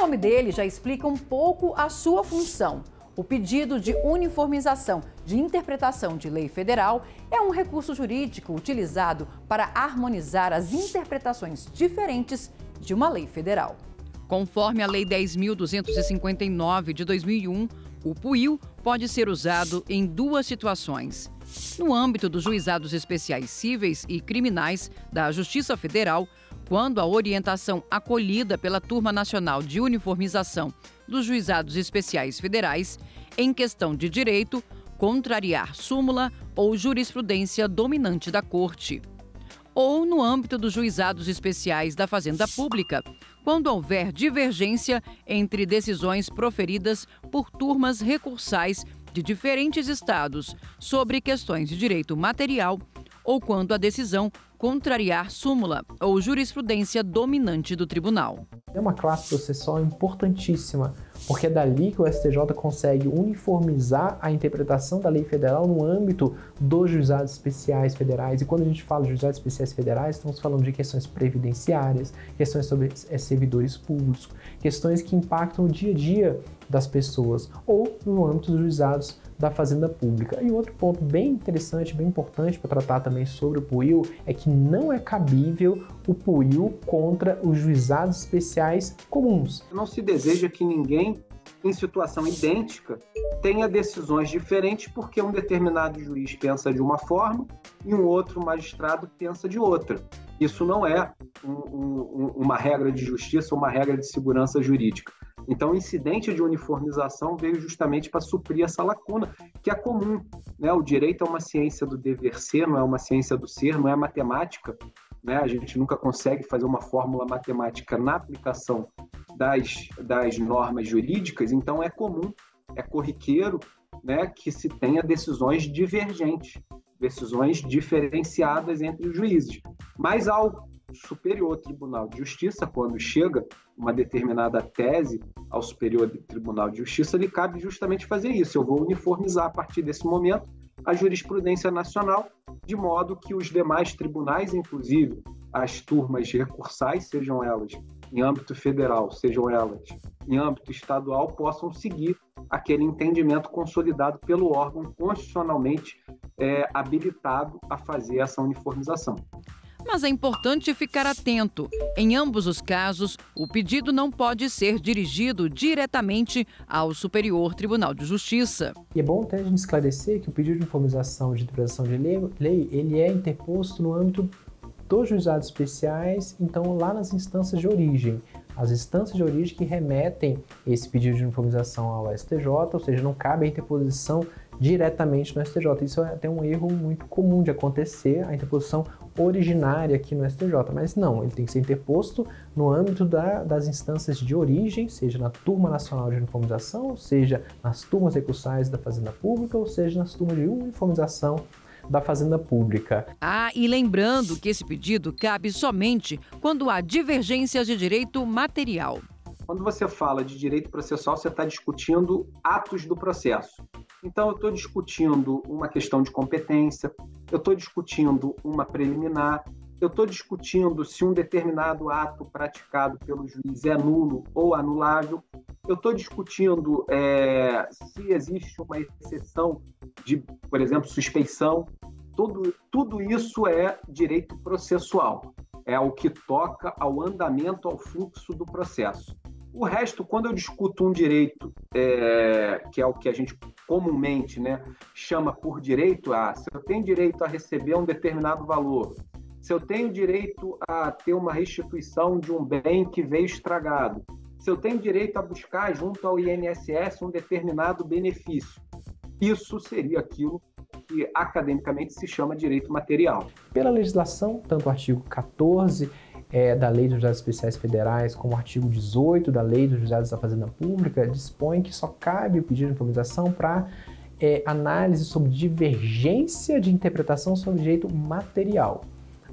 nome dele já explica um pouco a sua função. O pedido de uniformização de interpretação de lei federal é um recurso jurídico utilizado para harmonizar as interpretações diferentes de uma lei federal. Conforme a Lei 10.259 de 2001, o PUIL pode ser usado em duas situações. No âmbito dos juizados especiais cíveis e criminais da Justiça Federal, quando a orientação acolhida pela Turma Nacional de Uniformização dos Juizados Especiais Federais, em questão de direito, contrariar súmula ou jurisprudência dominante da Corte. Ou no âmbito dos juizados especiais da Fazenda Pública, quando houver divergência entre decisões proferidas por turmas recursais de diferentes estados sobre questões de direito material ou quando a decisão contrariar súmula ou jurisprudência dominante do tribunal. É uma classe processual importantíssima, porque é dali que o STJ consegue uniformizar a interpretação da lei federal no âmbito dos juizados especiais federais. E quando a gente fala de juizados especiais federais, estamos falando de questões previdenciárias, questões sobre eh, servidores públicos, questões que impactam o dia a dia das pessoas, ou no âmbito dos juizados da Fazenda Pública. E outro ponto bem interessante, bem importante para tratar também sobre o PUIL é que não é cabível o PUIL contra os juizados especiais comuns. Não se deseja que ninguém em situação idêntica tenha decisões diferentes porque um determinado juiz pensa de uma forma e um outro magistrado pensa de outra. Isso não é um, um, uma regra de justiça, uma regra de segurança jurídica. Então, o incidente de uniformização veio justamente para suprir essa lacuna, que é comum. Né? O direito é uma ciência do dever ser, não é uma ciência do ser, não é matemática. Né? A gente nunca consegue fazer uma fórmula matemática na aplicação das, das normas jurídicas, então é comum, é corriqueiro né, que se tenha decisões divergentes, decisões diferenciadas entre os juízes. Mas ao Superior Tribunal de Justiça, quando chega uma determinada tese ao Superior Tribunal de Justiça, lhe cabe justamente fazer isso. Eu vou uniformizar a partir desse momento a jurisprudência nacional, de modo que os demais tribunais, inclusive as turmas recursais, sejam elas em âmbito federal, sejam elas em âmbito estadual, possam seguir aquele entendimento consolidado pelo órgão constitucionalmente é, habilitado a fazer essa uniformização. Mas é importante ficar atento. Em ambos os casos, o pedido não pode ser dirigido diretamente ao Superior Tribunal de Justiça. E é bom até a gente esclarecer que o pedido de informação de interpretação de lei, ele é interposto no âmbito dos juizados especiais, então lá nas instâncias de origem. As instâncias de origem que remetem esse pedido de uniformização ao STJ, ou seja, não cabe a interposição diretamente no STJ. Isso é até um erro muito comum de acontecer, a interposição originária aqui no STJ, mas não, ele tem que ser interposto no âmbito da, das instâncias de origem, seja na Turma Nacional de Uniformização, seja nas turmas recursais da Fazenda Pública, ou seja nas turmas de uniformização da Fazenda Pública. Ah, e lembrando que esse pedido cabe somente quando há divergências de direito material. Quando você fala de direito processual, você está discutindo atos do processo. Então, eu estou discutindo uma questão de competência, eu estou discutindo uma preliminar, eu estou discutindo se um determinado ato praticado pelo juiz é nulo ou anulável, eu estou discutindo é, se existe uma exceção de, por exemplo, suspeição. Tudo, tudo isso é direito processual, é o que toca ao andamento, ao fluxo do processo. O resto, quando eu discuto um direito, é, que é o que a gente comumente né, chama por direito, a, se eu tenho direito a receber um determinado valor, se eu tenho direito a ter uma restituição de um bem que veio estragado, se eu tenho direito a buscar junto ao INSS um determinado benefício, isso seria aquilo que academicamente se chama direito material. Pela legislação, tanto o artigo 14 é, da Lei dos Juizados Especiais Federais, como o artigo 18 da Lei dos Juizados da Fazenda Pública, dispõe que só cabe o pedido de informação para é, análise sobre divergência de interpretação sobre direito material.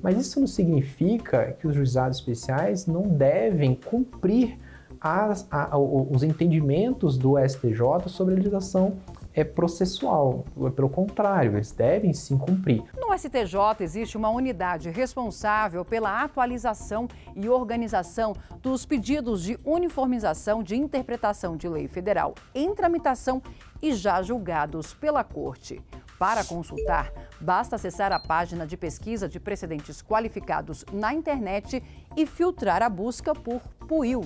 Mas isso não significa que os juizados especiais não devem cumprir as, a, os entendimentos do STJ sobre a legislação é processual, pelo contrário, eles devem sim cumprir. No STJ existe uma unidade responsável pela atualização e organização dos pedidos de uniformização de interpretação de lei federal em tramitação e já julgados pela Corte. Para consultar, basta acessar a página de pesquisa de precedentes qualificados na internet e filtrar a busca por PUIL.